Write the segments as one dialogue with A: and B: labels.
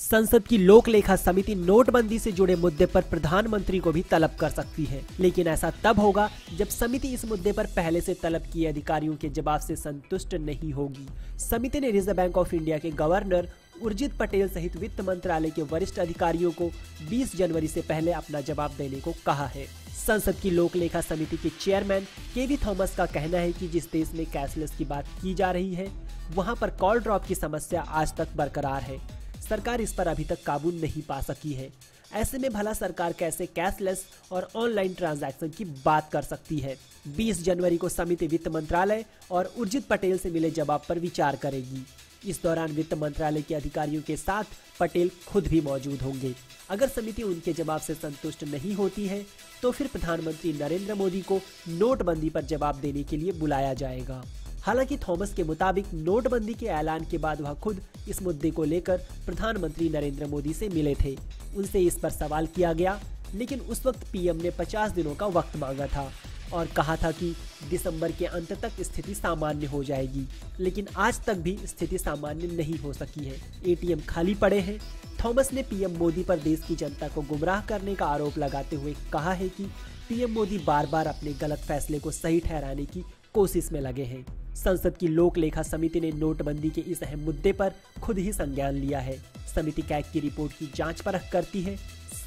A: संसद की लोक लेखा समिति नोटबंदी से जुड़े मुद्दे पर प्रधानमंत्री को भी तलब कर सकती है। लेकिन ऐसा तब होगा जब समिति इस मुद्दे पर पहले से तलब किए अधिकारियों के जवाब से संतुष्ट नहीं होगी। समिति ने रिज़र्व बैंक ऑफ़ इंडिया के गवर्नर उर्जित पटेल सहित वित्त मंत्रालय के वरिष्ठ अधिकारियों को 20 जनवरी से पहले अपना जवाब देने को कहा है। संसद की लोक लेखा समिति के चेयरमैन केवी थॉमस का कहना है कि जिस देश में कैशलेस की बात की जा रही है, वहाँ पर कॉल ड्रॉप की समस्या आज तक बरकरार है। सरकार इस पर अभी तक काबू नहीं पा सकी है। ऐसे में भला सरकार कैसे कैशलेस और ऑनलाइन ट्रांजैक्शन की बात कर सकती है? 20 जनवरी को समिति वित्त मंत्रालय और उर्जित पटेल से मिले जवाब पर विचार करेगी। इस दौरान वित्त मंत्रालय के अधिकारियों के साथ पटेल खुद भी मौजूद होंगे। अगर समिति उनके जवाब से संतुष्ट नहीं होती है तो फिर प्रधानमंत्री नरेंद्र मोदी को नोटबंदी पर जवाब देने के लिए बुलाया जाएगा। हालाँकि थॉमस के मुताबिक नोटबंदी के ऐलान के बाद वह खुद इस मुद्दे को लेकर प्रधानमंत्री नरेंद्र मोदी से मिले थे। उनसे इस पर सवाल किया गया, लेकिन उस वक्त पीएम ने 50 दिनों का वक्त मांगा था और कहा था कि दिसंबर के अंत तक स्थिति सामान्य हो जाएगी, लेकिन आज तक भी स्थिति सामान्य नहीं हो सकी है। एटीएम खाली पड़े हैं। थॉमस ने पीएम मोदी पर देश की जनता को गुमराह करने का आरोप लगाते हुए कहा है कि पीएम मोदी बार बार अपने गलत फैसले को सही ठहराने की कोशिश में लगे हैं। संसद की लोक लेखा समिति ने नोटबंदी के इस अहम मुद्दे पर खुद ही संज्ञान लिया है। समिति कैग की रिपोर्ट की जाँच परख करती है।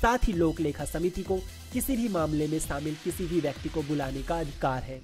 A: साथ ही लोक लेखा समिति को किसी भी मामले में शामिल किसी भी व्यक्ति को बुलाने का अधिकार है।